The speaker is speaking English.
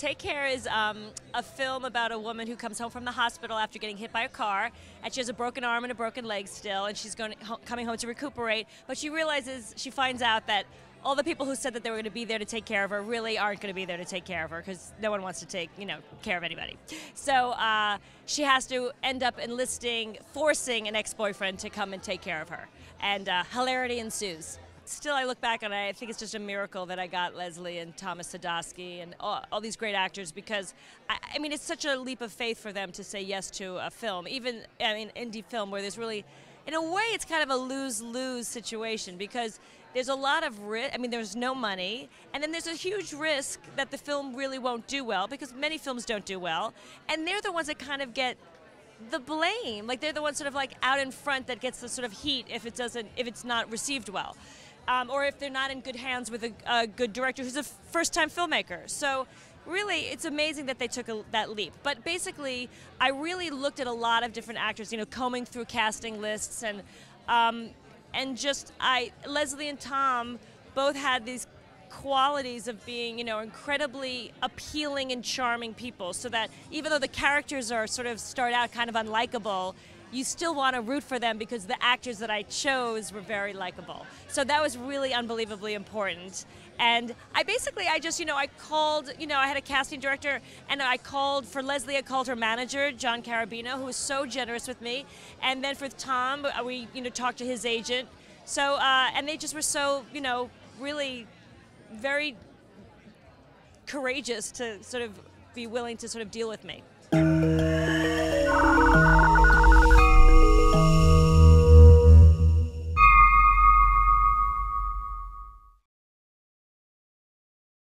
Take Care is um, a film about a woman who comes home from the hospital after getting hit by a car, and she has a broken arm and a broken leg still, and she's going coming home to recuperate. But she realizes, she finds out that all the people who said that they were going to be there to take care of her really aren't going to be there to take care of her because no one wants to take you know care of anybody. So uh, she has to end up enlisting, forcing an ex-boyfriend to come and take care of her, and uh, hilarity ensues still, I look back on it, I think it's just a miracle that I got Leslie and Thomas Sadoski and all, all these great actors because, I, I, mean, it's such a leap of faith for them to say yes to a film, even, I mean, indie film where there's really, in a way, it's kind of a lose lose situation because there's a lot of risk. I mean, there's no money, and then there's a huge risk that the film really won't do well because many films don't do well, and they're the ones that kind of get the blame. Like they're the ones sort of like out in front that gets the sort of heat if it doesn't if it's not received well um, or if they're not in good hands with a, a good director who's a first-time filmmaker. So really it's amazing that they took a, that leap but basically i really looked at a lot of different actors you know combing through casting lists and um, and just i leslie and tom both had these qualities of being you know incredibly appealing and charming people so that even though the characters are sort of start out kind of unlikable you still want to root for them because the actors that I chose were very likable. So that was really unbelievably important. And I basically, I just, you know, I called, you know, I had a casting director and I called for Leslie, I called her manager, John Carrabino, who was so generous with me. And then for Tom, uh, we, you know, talked to his agent. So, uh, and they just were so, you know, really very courageous to sort of be willing to sort of deal with me.